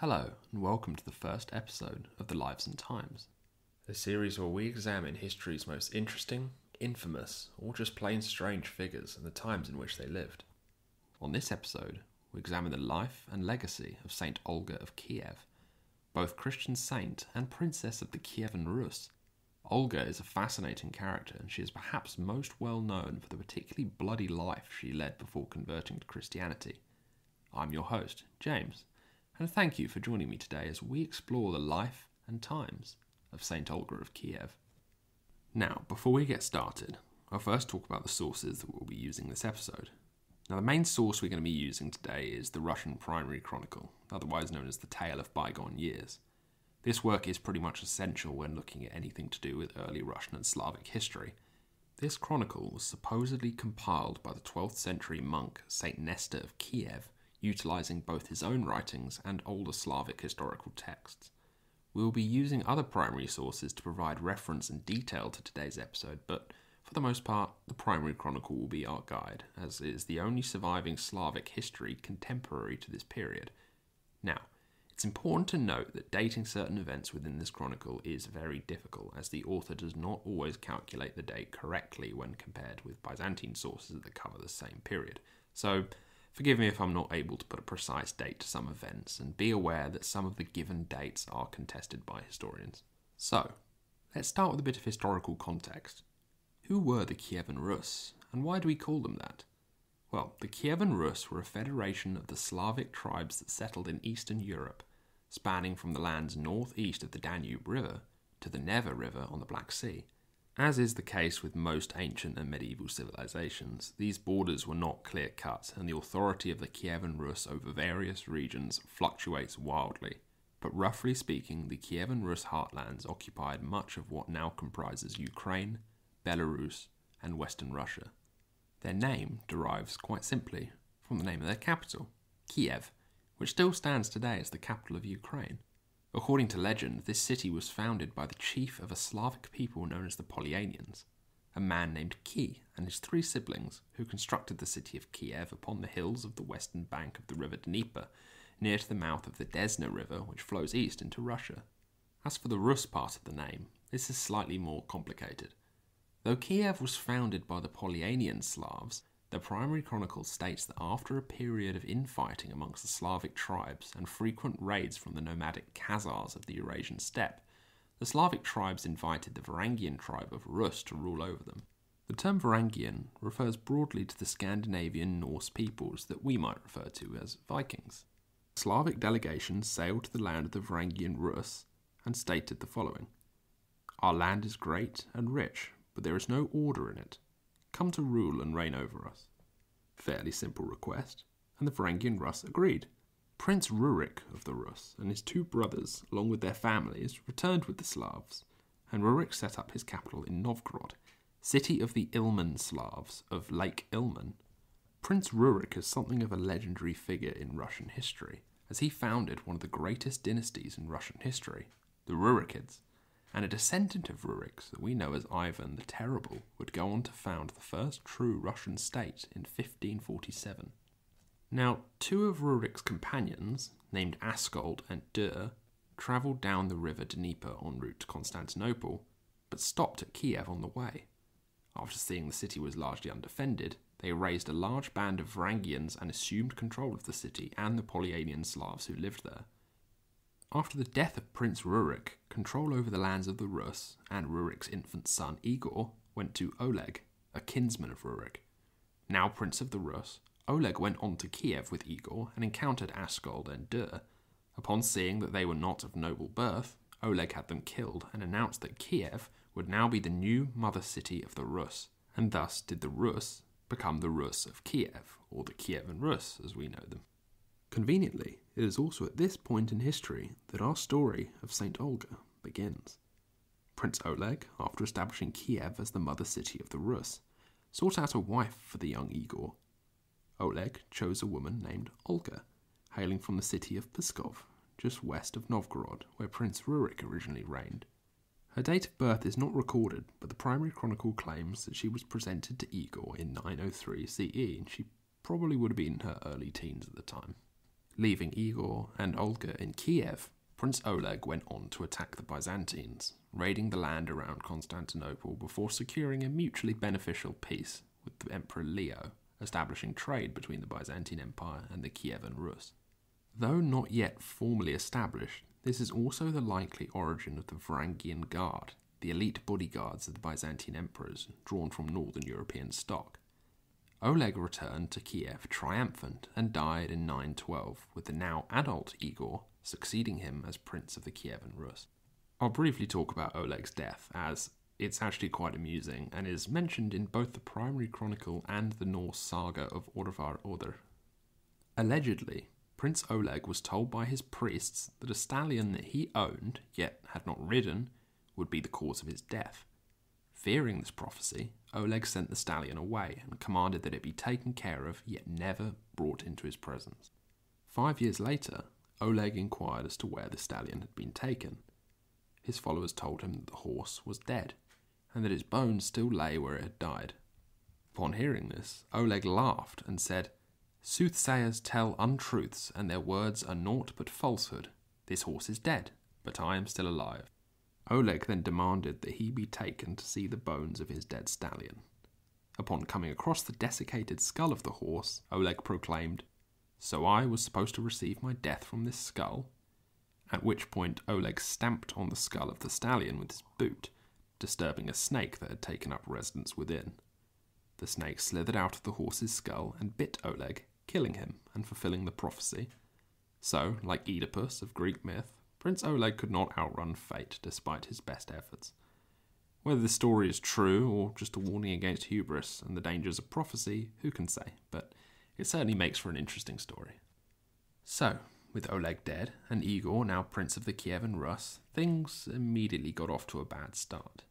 Hello, and welcome to the first episode of The Lives and Times, a series where we examine history's most interesting, infamous, or just plain strange figures and the times in which they lived. On this episode, we examine the life and legacy of Saint Olga of Kiev, both Christian saint and princess of the Kievan Rus. Olga is a fascinating character, and she is perhaps most well known for the particularly bloody life she led before converting to Christianity. I'm your host, James, and thank you for joining me today as we explore the life and times of St. Olga of Kiev. Now, before we get started, I'll first talk about the sources that we'll be using this episode. Now, the main source we're going to be using today is the Russian Primary Chronicle, otherwise known as the Tale of Bygone Years. This work is pretty much essential when looking at anything to do with early Russian and Slavic history. This chronicle was supposedly compiled by the 12th century monk Saint Nestor of Kiev, utilizing both his own writings and older Slavic historical texts. We will be using other primary sources to provide reference and detail to today's episode, but for the most part, the primary chronicle will be our guide, as it is the only surviving Slavic history contemporary to this period. Now, it's important to note that dating certain events within this chronicle is very difficult, as the author does not always calculate the date correctly when compared with Byzantine sources that cover the same period. So, Forgive me if I'm not able to put a precise date to some events, and be aware that some of the given dates are contested by historians. So, let's start with a bit of historical context. Who were the Kievan Rus, and why do we call them that? Well, the Kievan Rus were a federation of the Slavic tribes that settled in Eastern Europe, spanning from the lands northeast of the Danube River to the Neva River on the Black Sea. As is the case with most ancient and medieval civilizations, these borders were not clear cut, and the authority of the Kievan Rus over various regions fluctuates wildly. But roughly speaking, the Kievan Rus heartlands occupied much of what now comprises Ukraine, Belarus, and Western Russia. Their name derives quite simply from the name of their capital, Kiev, which still stands today as the capital of Ukraine. According to legend, this city was founded by the chief of a Slavic people known as the Polyanians, a man named Ki and his three siblings, who constructed the city of Kiev upon the hills of the western bank of the river Dnieper, near to the mouth of the Desna River, which flows east into Russia. As for the Rus part of the name, this is slightly more complicated. Though Kiev was founded by the Polyanian Slavs, the primary chronicle states that after a period of infighting amongst the Slavic tribes and frequent raids from the nomadic Khazars of the Eurasian steppe, the Slavic tribes invited the Varangian tribe of Rus to rule over them. The term Varangian refers broadly to the Scandinavian Norse peoples that we might refer to as Vikings. Slavic delegations sailed to the land of the Varangian Rus and stated the following Our land is great and rich, but there is no order in it come to rule and reign over us. Fairly simple request, and the Varangian Rus agreed. Prince Rurik of the Rus and his two brothers, along with their families, returned with the Slavs, and Rurik set up his capital in Novgorod, city of the Ilmen Slavs of Lake Ilmen. Prince Rurik is something of a legendary figure in Russian history, as he founded one of the greatest dynasties in Russian history, the Rurikids, and a descendant of Ruriks that we know as Ivan the Terrible would go on to found the first true Russian state in 1547. Now, two of Rurik's companions, named Askold and Dir, travelled down the river Dnieper en route to Constantinople, but stopped at Kiev on the way. After seeing the city was largely undefended, they raised a large band of Varangians and assumed control of the city and the Polyanian Slavs who lived there. After the death of Prince Rurik, control over the lands of the Rus and Rurik's infant son Igor went to Oleg, a kinsman of Rurik. Now Prince of the Rus, Oleg went on to Kiev with Igor and encountered Askold and Dir. Upon seeing that they were not of noble birth, Oleg had them killed and announced that Kiev would now be the new mother city of the Rus, and thus did the Rus become the Rus of Kiev, or the Kievan Rus as we know them. Conveniently, it is also at this point in history that our story of St. Olga begins. Prince Oleg, after establishing Kiev as the mother city of the Rus, sought out a wife for the young Igor. Oleg chose a woman named Olga, hailing from the city of Pskov, just west of Novgorod, where Prince Rurik originally reigned. Her date of birth is not recorded, but the primary chronicle claims that she was presented to Igor in 903 CE, and she probably would have been in her early teens at the time. Leaving Igor and Olga in Kiev, Prince Oleg went on to attack the Byzantines, raiding the land around Constantinople before securing a mutually beneficial peace with the Emperor Leo, establishing trade between the Byzantine Empire and the Kievan Rus. Though not yet formally established, this is also the likely origin of the Varangian Guard, the elite bodyguards of the Byzantine emperors, drawn from northern European stock. Oleg returned to Kiev triumphant and died in 912, with the now adult Igor succeeding him as Prince of the Kievan Rus. I'll briefly talk about Oleg's death, as it's actually quite amusing and is mentioned in both the primary chronicle and the Norse saga of Örvar-Oddr. Allegedly, Prince Oleg was told by his priests that a stallion that he owned, yet had not ridden, would be the cause of his death. Fearing this prophecy, Oleg sent the stallion away and commanded that it be taken care of, yet never brought into his presence. Five years later, Oleg inquired as to where the stallion had been taken. His followers told him that the horse was dead, and that its bones still lay where it had died. Upon hearing this, Oleg laughed and said, Soothsayers tell untruths, and their words are naught but falsehood. This horse is dead, but I am still alive. Oleg then demanded that he be taken to see the bones of his dead stallion. Upon coming across the desiccated skull of the horse, Oleg proclaimed, So I was supposed to receive my death from this skull? At which point Oleg stamped on the skull of the stallion with his boot, disturbing a snake that had taken up residence within. The snake slithered out of the horse's skull and bit Oleg, killing him and fulfilling the prophecy. So, like Oedipus of Greek myth, Prince Oleg could not outrun fate despite his best efforts. Whether the story is true or just a warning against hubris and the dangers of prophecy, who can say, but it certainly makes for an interesting story. So, with Oleg dead and Igor now Prince of the Kievan Rus, things immediately got off to a bad start.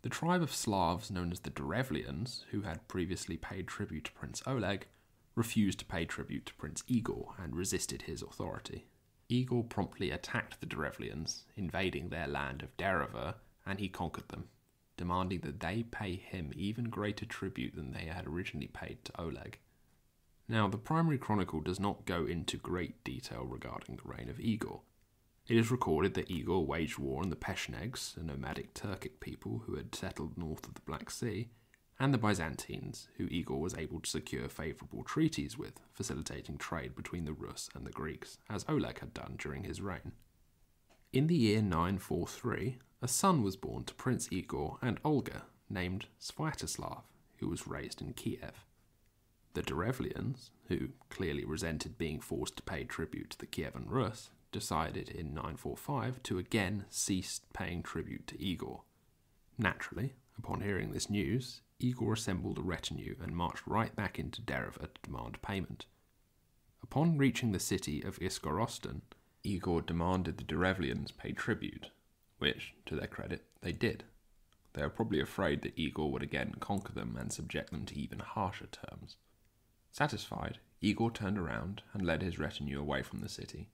The tribe of Slavs known as the Derevlians, who had previously paid tribute to Prince Oleg, refused to pay tribute to Prince Igor and resisted his authority. Igor promptly attacked the Derevlians, invading their land of Dereva, and he conquered them, demanding that they pay him even greater tribute than they had originally paid to Oleg. Now, the primary chronicle does not go into great detail regarding the reign of Igor. It is recorded that Igor waged war on the Pechenegs, a nomadic Turkic people who had settled north of the Black Sea, and the Byzantines, who Igor was able to secure favourable treaties with, facilitating trade between the Rus and the Greeks, as Oleg had done during his reign. In the year 943, a son was born to Prince Igor and Olga, named Sviatoslav, who was raised in Kiev. The Derevlians, who clearly resented being forced to pay tribute to the Kievan Rus, decided in 945 to again cease paying tribute to Igor. Naturally, upon hearing this news, Igor assembled a retinue and marched right back into Dereva to demand payment. Upon reaching the city of Iskorostan, Igor demanded the Derevlians pay tribute, which, to their credit, they did. They were probably afraid that Igor would again conquer them and subject them to even harsher terms. Satisfied, Igor turned around and led his retinue away from the city.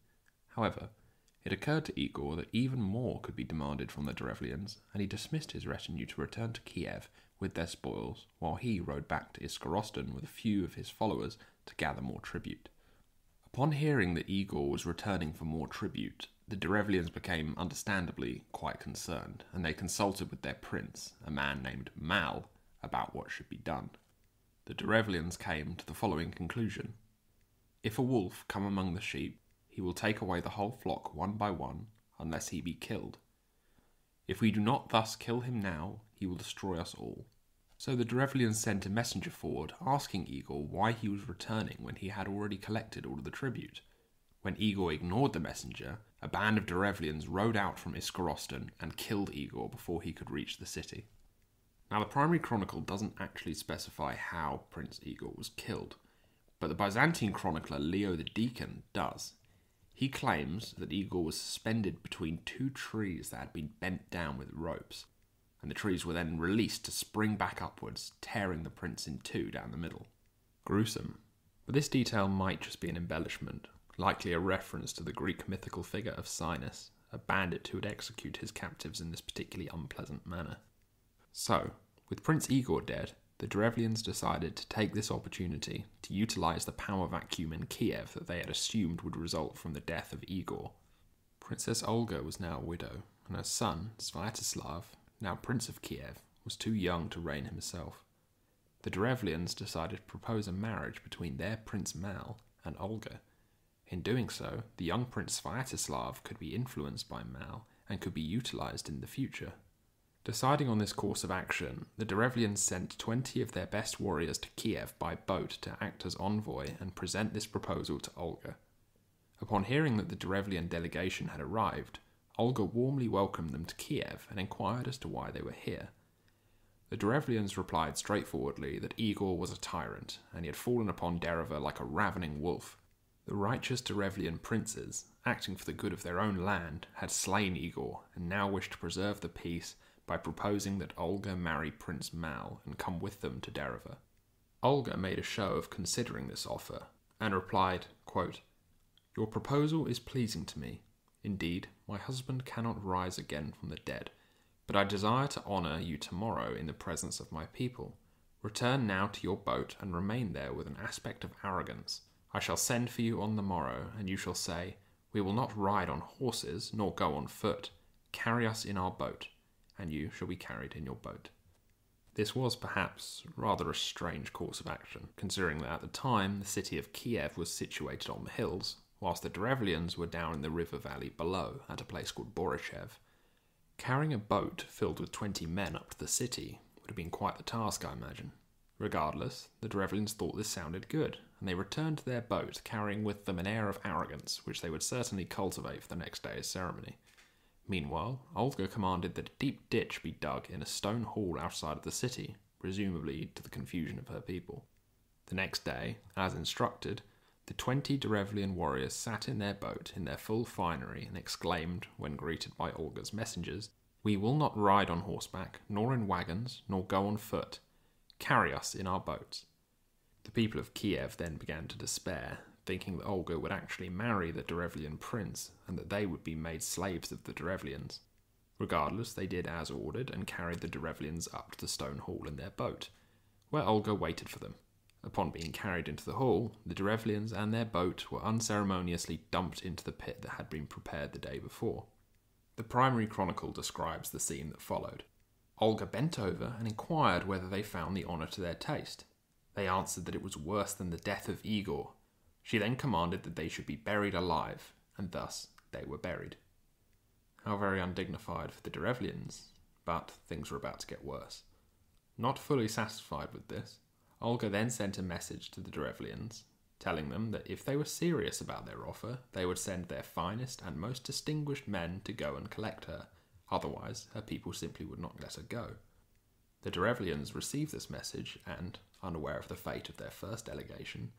However, it occurred to Igor that even more could be demanded from the Derevlians, and he dismissed his retinue to return to Kiev with their spoils, while he rode back to Iskorostan with a few of his followers to gather more tribute. Upon hearing that Igor was returning for more tribute, the Derevlians became understandably quite concerned, and they consulted with their prince, a man named Mal, about what should be done. The Derevlians came to the following conclusion If a wolf come among the sheep, he will take away the whole flock one by one, unless he be killed. If we do not thus kill him now, he will destroy us all. So the Derevlians sent a messenger forward asking Igor why he was returning when he had already collected all of the tribute. When Igor ignored the messenger, a band of Derevlians rode out from Iskorostan and killed Igor before he could reach the city. Now, the primary chronicle doesn't actually specify how Prince Igor was killed, but the Byzantine chronicler Leo the Deacon does. He claims that Igor was suspended between two trees that had been bent down with ropes and the trees were then released to spring back upwards, tearing the prince in two down the middle. Gruesome. But this detail might just be an embellishment, likely a reference to the Greek mythical figure of Sinis, a bandit who would execute his captives in this particularly unpleasant manner. So, with Prince Igor dead, the Drevlians decided to take this opportunity to utilize the power vacuum in Kiev that they had assumed would result from the death of Igor. Princess Olga was now a widow, and her son, Sviatoslav, now Prince of Kiev, was too young to reign himself. The Derevlians decided to propose a marriage between their Prince Mal and Olga. In doing so, the young Prince Sviatoslav could be influenced by Mal and could be utilized in the future. Deciding on this course of action, the Derevlians sent 20 of their best warriors to Kiev by boat to act as envoy and present this proposal to Olga. Upon hearing that the Derevlian delegation had arrived, Olga warmly welcomed them to Kiev and inquired as to why they were here. The Derevlians replied straightforwardly that Igor was a tyrant, and he had fallen upon Dereva like a ravening wolf. The righteous Derevlian princes, acting for the good of their own land, had slain Igor and now wished to preserve the peace by proposing that Olga marry Prince Mal and come with them to Dereva. Olga made a show of considering this offer and replied, quote, Your proposal is pleasing to me. Indeed, my husband cannot rise again from the dead, but I desire to honour you tomorrow in the presence of my people. Return now to your boat and remain there with an aspect of arrogance. I shall send for you on the morrow, and you shall say, We will not ride on horses, nor go on foot. Carry us in our boat and you shall be carried in your boat. This was perhaps rather a strange course of action, considering that at the time the city of Kiev was situated on the hills, whilst the Derevlians were down in the river valley below at a place called Borichev. Carrying a boat filled with twenty men up to the city would have been quite the task, I imagine. Regardless, the Derevlians thought this sounded good, and they returned to their boat carrying with them an air of arrogance which they would certainly cultivate for the next day's ceremony. Meanwhile, Olga commanded that a deep ditch be dug in a stone hall outside of the city, presumably to the confusion of her people. The next day, as instructed, the twenty Derevlian warriors sat in their boat in their full finery and exclaimed, when greeted by Olga's messengers, We will not ride on horseback, nor in wagons, nor go on foot. Carry us in our boats. The people of Kiev then began to despair, thinking that Olga would actually marry the Derevlian prince and that they would be made slaves of the Derevlians. Regardless, they did as ordered and carried the Derevlians up to the stone hall in their boat, where Olga waited for them. Upon being carried into the hall, the Derevlians and their boat were unceremoniously dumped into the pit that had been prepared the day before. The primary chronicle describes the scene that followed. Olga bent over and inquired whether they found the honour to their taste. They answered that it was worse than the death of Igor, she then commanded that they should be buried alive, and thus they were buried. How very undignified for the Derevlians, but things were about to get worse. Not fully satisfied with this, Olga then sent a message to the Derevlians, telling them that if they were serious about their offer, they would send their finest and most distinguished men to go and collect her, otherwise, her people simply would not let her go. The Derevlians received this message and, unaware of the fate of their first delegation,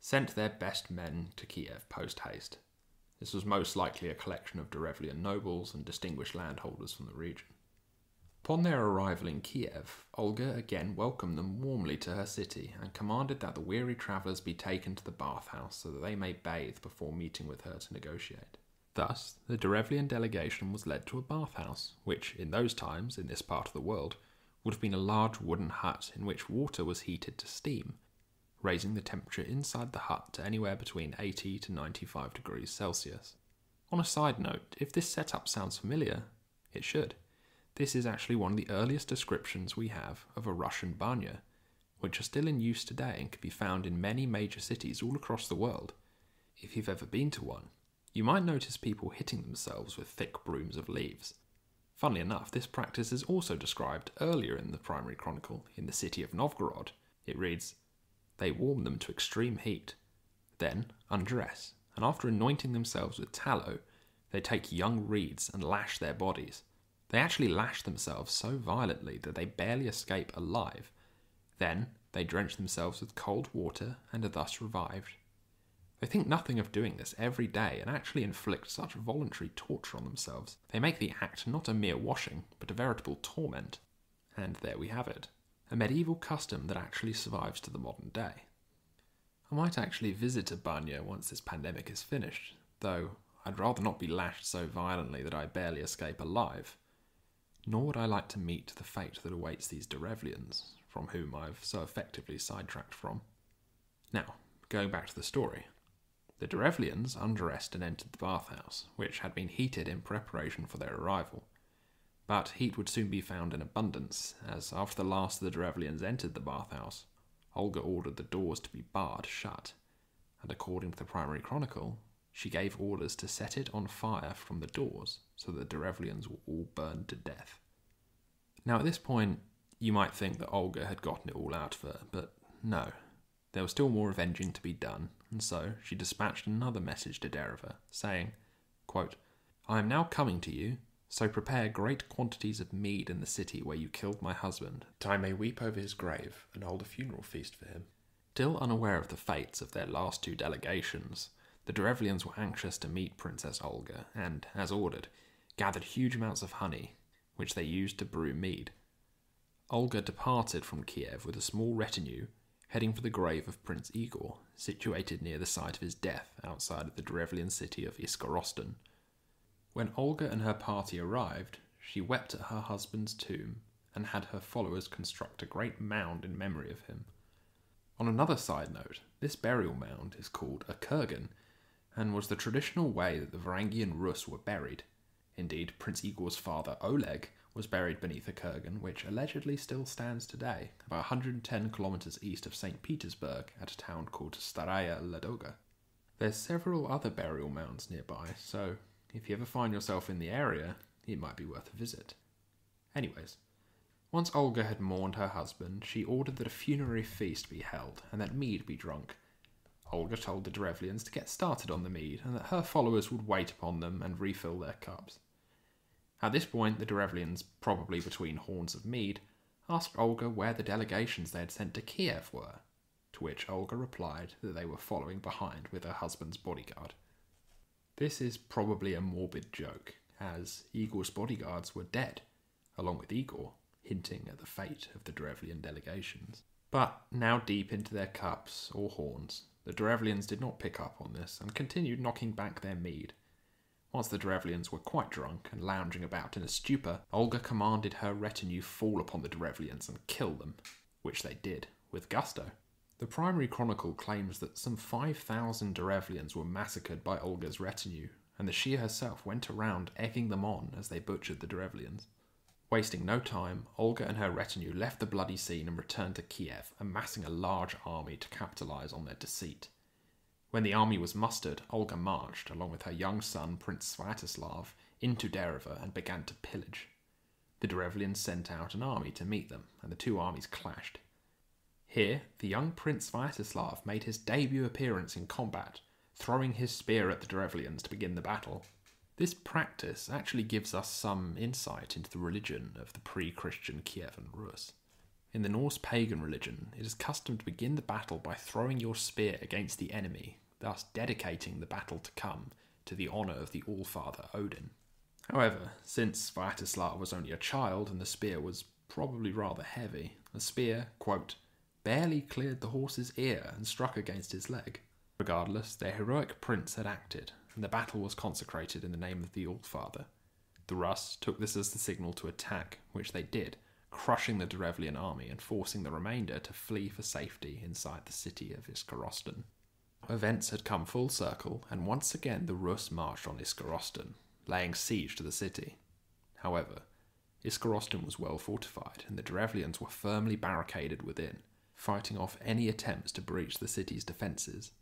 sent their best men to Kiev post haste. This was most likely a collection of Derevlian nobles and distinguished landholders from the region. Upon their arrival in Kiev, Olga again welcomed them warmly to her city and commanded that the weary travellers be taken to the bathhouse so that they may bathe before meeting with her to negotiate. Thus, the Derevlian delegation was led to a bathhouse, which, in those times, in this part of the world, would have been a large wooden hut in which water was heated to steam raising the temperature inside the hut to anywhere between 80 to 95 degrees Celsius. On a side note, if this setup sounds familiar, it should. This is actually one of the earliest descriptions we have of a Russian banya, which are still in use today and can be found in many major cities all across the world. If you've ever been to one, you might notice people hitting themselves with thick brooms of leaves. Funnily enough, this practice is also described earlier in the primary chronicle in the city of Novgorod. It reads, they warm them to extreme heat, then undress, and after anointing themselves with tallow, they take young reeds and lash their bodies. They actually lash themselves so violently that they barely escape alive. Then they drench themselves with cold water and are thus revived. They think nothing of doing this every day and actually inflict such voluntary torture on themselves. They make the act not a mere washing, but a veritable torment. And there we have it a medieval custom that actually survives to the modern day. I might actually visit a banya once this pandemic is finished, though I'd rather not be lashed so violently that I barely escape alive. Nor would I like to meet the fate that awaits these Derevlians, from whom I've so effectively sidetracked from. Now, going back to the story. The Derevlians undressed and entered the bathhouse, which had been heated in preparation for their arrival. But heat would soon be found in abundance, as after the last of the Derevlians entered the bathhouse, Olga ordered the doors to be barred shut, and according to the primary chronicle, she gave orders to set it on fire from the doors so that the Derevlians were all burned to death. Now, at this point, you might think that Olga had gotten it all out of her, but no. There was still more avenging to be done, and so she dispatched another message to Dereva, saying, quote, I am now coming to you, so prepare great quantities of mead in the city where you killed my husband, that I may weep over his grave and hold a funeral feast for him. Still unaware of the fates of their last two delegations, the Derevlians were anxious to meet Princess Olga and, as ordered, gathered huge amounts of honey, which they used to brew mead. Olga departed from Kiev with a small retinue, heading for the grave of Prince Igor, situated near the site of his death outside of the Derevlian city of Iskorostan. When Olga and her party arrived, she wept at her husband's tomb and had her followers construct a great mound in memory of him. On another side note, this burial mound is called a kurgan and was the traditional way that the Varangian Rus were buried. Indeed, Prince Igor's father, Oleg, was buried beneath a kurgan which allegedly still stands today, about 110 kilometers east of St. Petersburg at a town called Staraya Ladoga. There's several other burial mounds nearby, so if you ever find yourself in the area, it might be worth a visit. Anyways, once Olga had mourned her husband, she ordered that a funerary feast be held and that mead be drunk. Olga told the Derevlians to get started on the mead and that her followers would wait upon them and refill their cups. At this point, the Derevlians, probably between horns of mead, asked Olga where the delegations they had sent to Kiev were, to which Olga replied that they were following behind with her husband's bodyguard. This is probably a morbid joke, as Igor's bodyguards were dead, along with Igor, hinting at the fate of the Derevlian delegations. But now deep into their cups or horns, the Derevlians did not pick up on this and continued knocking back their mead. Once the Derevlians were quite drunk and lounging about in a stupor, Olga commanded her retinue fall upon the Derevlians and kill them, which they did, with gusto. The primary chronicle claims that some 5,000 Derevlians were massacred by Olga's retinue, and that she herself went around egging them on as they butchered the Derevlians. Wasting no time, Olga and her retinue left the bloody scene and returned to Kiev, amassing a large army to capitalize on their deceit. When the army was mustered, Olga marched, along with her young son, Prince Sviatoslav, into Dereva and began to pillage. The Derevlians sent out an army to meet them, and the two armies clashed. Here, the young Prince Sviatoslav made his debut appearance in combat, throwing his spear at the Derevlians to begin the battle. This practice actually gives us some insight into the religion of the pre Christian Kievan Rus. In the Norse pagan religion, it is custom to begin the battle by throwing your spear against the enemy, thus dedicating the battle to come to the honour of the Allfather Odin. However, since Sviatoslav was only a child and the spear was probably rather heavy, the spear, quote, barely cleared the horse's ear and struck against his leg. Regardless, the heroic prince had acted, and the battle was consecrated in the name of the All Father. The Rus took this as the signal to attack, which they did, crushing the Derevlian army and forcing the remainder to flee for safety inside the city of Iskorostan. Events had come full circle, and once again the Rus marched on Iskorostan, laying siege to the city. However, Iskorostan was well fortified, and the Derevlians were firmly barricaded within, fighting off any attempts to breach the city's defences.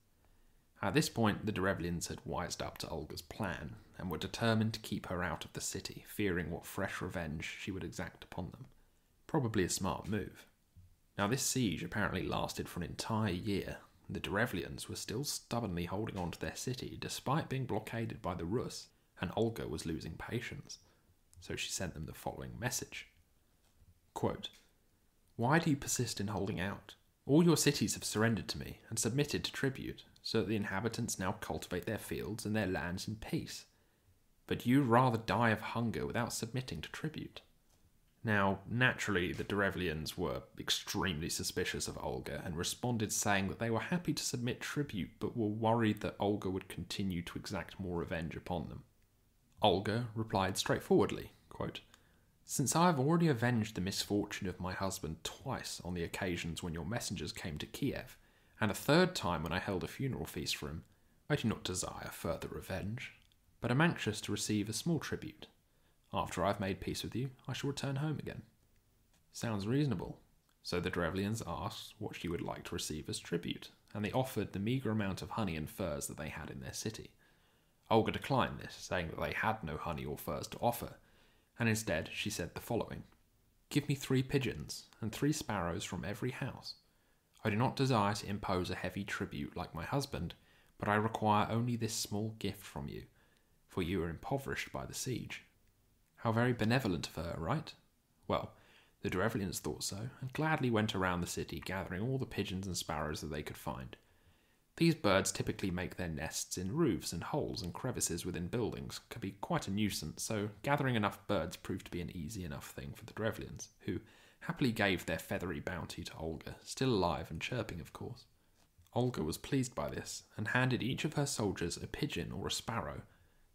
At this point, the Derevlians had wised up to Olga's plan and were determined to keep her out of the city, fearing what fresh revenge she would exact upon them. Probably a smart move. Now, this siege apparently lasted for an entire year, the Derevlians were still stubbornly holding on to their city despite being blockaded by the Rus, and Olga was losing patience. So she sent them the following message Quote, Why do you persist in holding out? All your cities have surrendered to me and submitted to tribute, so that the inhabitants now cultivate their fields and their lands in peace. But you rather die of hunger without submitting to tribute. Now, naturally, the Derevlians were extremely suspicious of Olga and responded saying that they were happy to submit tribute but were worried that Olga would continue to exact more revenge upon them. Olga replied straightforwardly quote, Since I have already avenged the misfortune of my husband twice on the occasions when your messengers came to Kiev, and a third time when I held a funeral feast for him, I do not desire further revenge, but am anxious to receive a small tribute. After I have made peace with you, I shall return home again. Sounds reasonable. So the Drevlians asked what she would like to receive as tribute, and they offered the meagre amount of honey and furs that they had in their city. Olga declined this, saying that they had no honey or furs to offer, and instead she said the following Give me three pigeons and three sparrows from every house. I do not desire to impose a heavy tribute like my husband, but I require only this small gift from you, for you are impoverished by the siege. How very benevolent of her, right? Well, the Drevlians thought so, and gladly went around the city gathering all the pigeons and sparrows that they could find. These birds typically make their nests in roofs and holes and crevices within buildings, can be quite a nuisance, so gathering enough birds proved to be an easy enough thing for the Drevlians, who happily gave their feathery bounty to Olga, still alive and chirping, of course. Olga was pleased by this, and handed each of her soldiers a pigeon or a sparrow,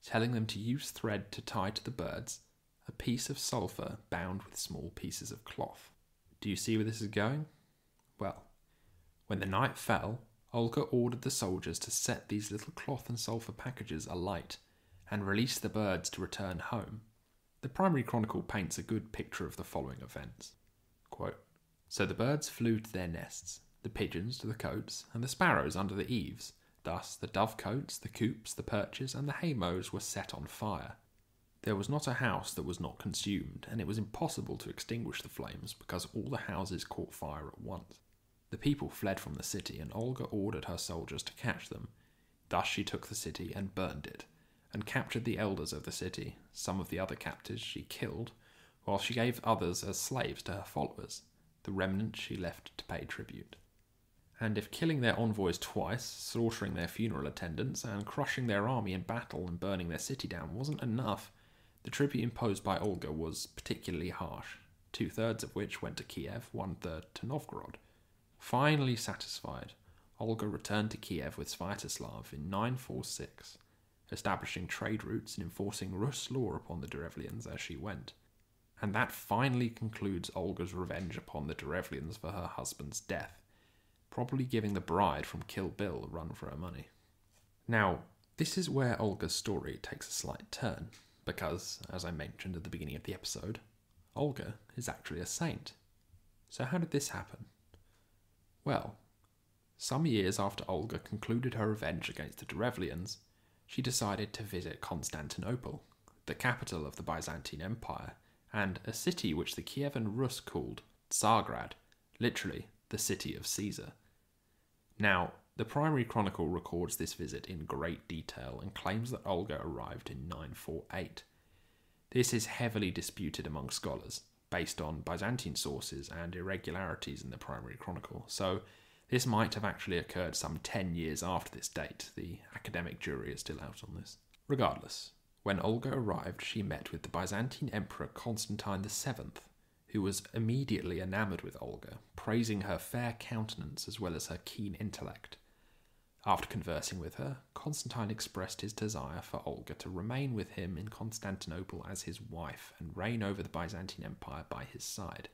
telling them to use thread to tie to the birds a piece of sulphur bound with small pieces of cloth. Do you see where this is going? Well, when the night fell, Olga ordered the soldiers to set these little cloth and sulphur packages alight and release the birds to return home. The primary chronicle paints a good picture of the following events. Quote, so the birds flew to their nests, the pigeons to the cotes, and the sparrows under the eaves. Thus the dovecotes, the coops, the perches, and the haymows were set on fire. There was not a house that was not consumed, and it was impossible to extinguish the flames because all the houses caught fire at once. The people fled from the city, and Olga ordered her soldiers to catch them. Thus she took the city and burned it, and captured the elders of the city. Some of the other captives she killed, while she gave others as slaves to her followers. The remnant she left to pay tribute. And if killing their envoys twice, slaughtering their funeral attendants, and crushing their army in battle and burning their city down wasn't enough, the tribute imposed by Olga was particularly harsh, two thirds of which went to Kiev, one third to Novgorod. Finally satisfied, Olga returned to Kiev with Sviatoslav in 946, establishing trade routes and enforcing Rus law upon the Derevlians as she went. And that finally concludes Olga's revenge upon the Derevlians for her husband's death, probably giving the bride from Kill Bill a run for her money. Now, this is where Olga's story takes a slight turn, because, as I mentioned at the beginning of the episode, Olga is actually a saint. So, how did this happen? Well, some years after Olga concluded her revenge against the Derevlians, she decided to visit Constantinople, the capital of the Byzantine Empire, and a city which the Kievan Rus called Tsargrad, literally the city of Caesar. Now, the primary chronicle records this visit in great detail and claims that Olga arrived in 948. This is heavily disputed among scholars, based on Byzantine sources and irregularities in the primary chronicle, so this might have actually occurred some 10 years after this date. The academic jury is still out on this. Regardless, when Olga arrived, she met with the Byzantine Emperor Constantine VII, who was immediately enamoured with Olga, praising her fair countenance as well as her keen intellect. After conversing with her, Constantine expressed his desire for Olga to remain with him in Constantinople as his wife and reign over the Byzantine Empire by his side.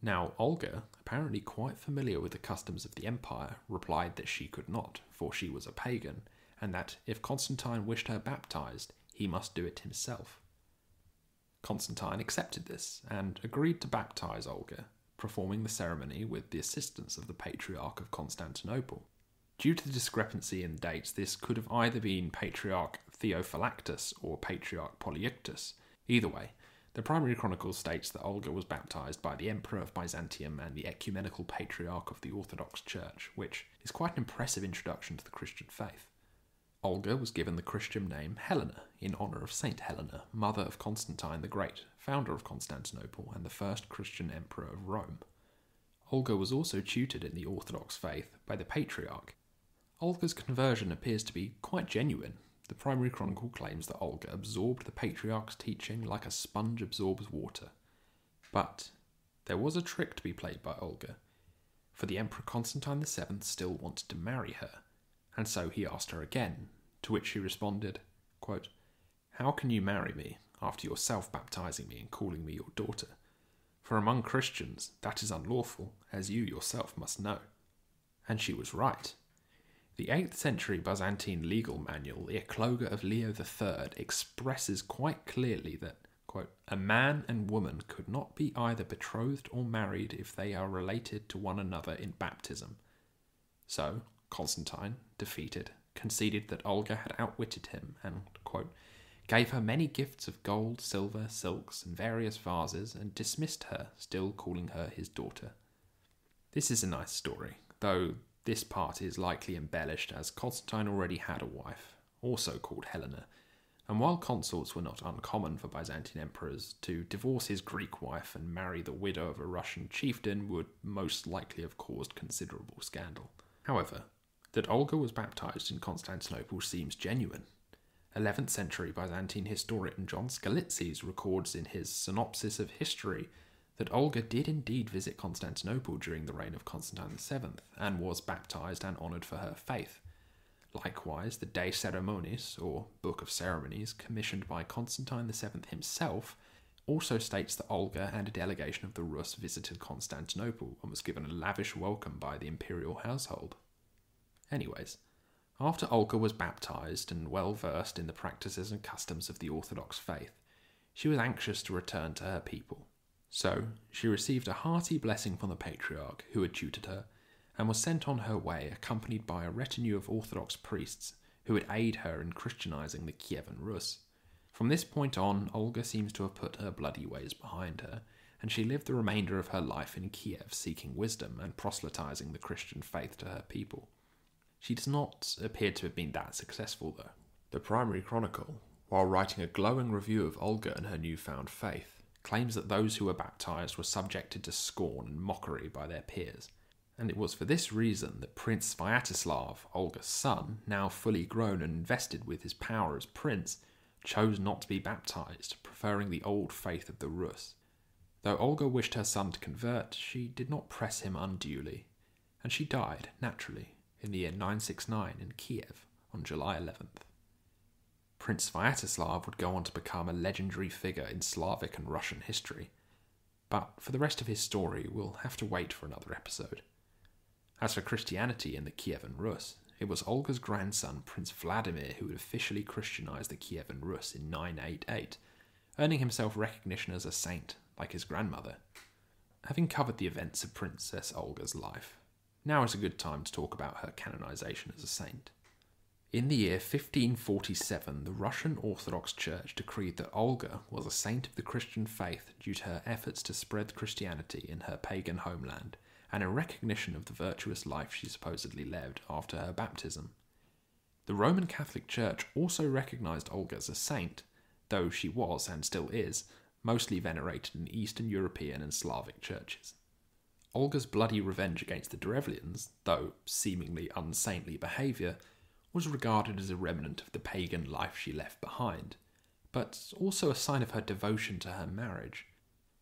Now, Olga, apparently quite familiar with the customs of the empire, replied that she could not, for she was a pagan, and that if Constantine wished her baptized, he must do it himself. Constantine accepted this and agreed to baptize Olga, performing the ceremony with the assistance of the Patriarch of Constantinople. Due to the discrepancy in dates, this could have either been Patriarch Theophylactus or Patriarch Polyeuctus. Either way, the primary chronicle states that Olga was baptized by the Emperor of Byzantium and the Ecumenical Patriarch of the Orthodox Church, which is quite an impressive introduction to the Christian faith. Olga was given the Christian name Helena in honour of Saint Helena, mother of Constantine the Great, founder of Constantinople and the first Christian emperor of Rome. Olga was also tutored in the Orthodox faith by the Patriarch Olga's conversion appears to be quite genuine. The primary chronicle claims that Olga absorbed the patriarch's teaching like a sponge absorbs water. But there was a trick to be played by Olga, for the Emperor Constantine VII still wanted to marry her, and so he asked her again, to which she responded, quote, How can you marry me? after yourself baptizing me and calling me your daughter. For among Christians that is unlawful, as you yourself must know. And she was right. The 8th century Byzantine legal manual, the Ecloga of Leo III, expresses quite clearly that, quote, a man and woman could not be either betrothed or married if they are related to one another in baptism. So, Constantine, defeated, conceded that Olga had outwitted him and, quote, gave her many gifts of gold, silver, silks, and various vases, and dismissed her, still calling her his daughter. This is a nice story, though this part is likely embellished as Constantine already had a wife, also called Helena, and while consorts were not uncommon for Byzantine emperors, to divorce his Greek wife and marry the widow of a Russian chieftain would most likely have caused considerable scandal. However, that Olga was baptized in Constantinople seems genuine. 11th century Byzantine historian John Skylitzes records in his Synopsis of History that Olga did indeed visit Constantinople during the reign of Constantine VII and was baptized and honoured for her faith. Likewise, the De Ceremoniis, or Book of Ceremonies, commissioned by Constantine VII himself, also states that Olga and a delegation of the Rus visited Constantinople and was given a lavish welcome by the imperial household. Anyways, after Olga was baptized and well versed in the practices and customs of the Orthodox faith, she was anxious to return to her people. So she received a hearty blessing from the patriarch who had tutored her, and was sent on her way accompanied by a retinue of Orthodox priests who would aid her in Christianizing the Kievan Rus. From this point on, Olga seems to have put her bloody ways behind her, and she lived the remainder of her life in Kiev seeking wisdom and proselytizing the Christian faith to her people. She does not appear to have been that successful, though. The Primary Chronicle, while writing a glowing review of Olga and her newfound faith, claims that those who were baptized were subjected to scorn and mockery by their peers. And it was for this reason that Prince Sviatoslav, Olga's son, now fully grown and invested with his power as prince, chose not to be baptized, preferring the old faith of the Rus. Though Olga wished her son to convert, she did not press him unduly, and she died, naturally, in the year 969 in Kiev on July 11th. Prince Sviatoslav would go on to become a legendary figure in Slavic and Russian history, but for the rest of his story, we'll have to wait for another episode. As for Christianity in the Kievan Rus, it was Olga's grandson, Prince Vladimir, who would officially Christianize the Kievan Rus in 988, earning himself recognition as a saint, like his grandmother. Having covered the events of Princess Olga's life, now is a good time to talk about her canonization as a saint. In the year 1547, the Russian Orthodox Church decreed that Olga was a saint of the Christian faith due to her efforts to spread Christianity in her pagan homeland, and in recognition of the virtuous life she supposedly led after her baptism. The Roman Catholic Church also recognized Olga as a saint, though she was, and still is, mostly venerated in Eastern European and Slavic churches. Olga's bloody revenge against the Derevlians, though seemingly unsaintly behaviour, was regarded as a remnant of the pagan life she left behind, but also a sign of her devotion to her marriage,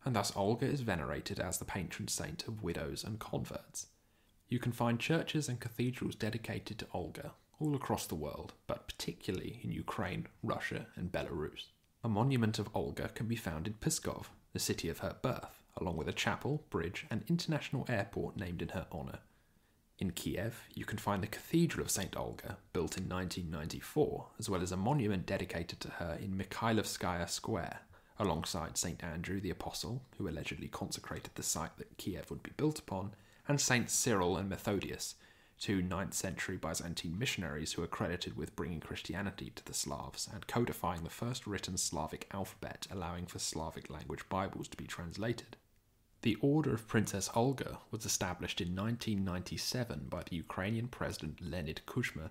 and thus Olga is venerated as the patron saint of widows and converts. You can find churches and cathedrals dedicated to Olga all across the world, but particularly in Ukraine, Russia, and Belarus. A monument of Olga can be found in Pskov, the city of her birth, along with a chapel, bridge, and international airport named in her honour. In Kiev, you can find the Cathedral of St. Olga, built in 1994, as well as a monument dedicated to her in Mikhailovskaya Square, alongside St. Andrew the Apostle, who allegedly consecrated the site that Kiev would be built upon, and Saints Cyril and Methodius, two 9th century Byzantine missionaries who are credited with bringing Christianity to the Slavs and codifying the first written Slavic alphabet, allowing for Slavic language Bibles to be translated. The Order of Princess Olga was established in 1997 by the Ukrainian President Leonid Kuchma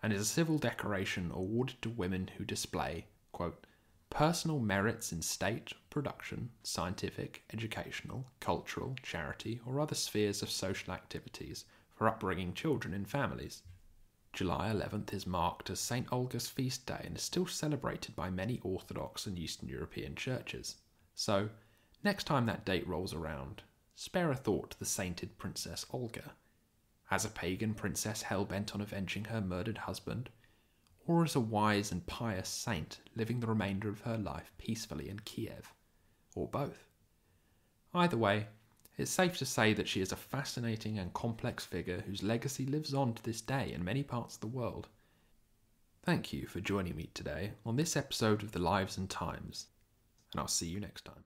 and is a civil decoration awarded to women who display, quote, personal merits in state, production, scientific, educational, cultural, charity, or other spheres of social activities for upbringing children in families. July 11th is marked as St. Olga's feast day and is still celebrated by many Orthodox and Eastern European churches. So, Next time that date rolls around, spare a thought to the sainted Princess Olga. As a pagan princess hell bent on avenging her murdered husband, or as a wise and pious saint living the remainder of her life peacefully in Kiev, or both. Either way, it's safe to say that she is a fascinating and complex figure whose legacy lives on to this day in many parts of the world. Thank you for joining me today on this episode of The Lives and Times, and I'll see you next time.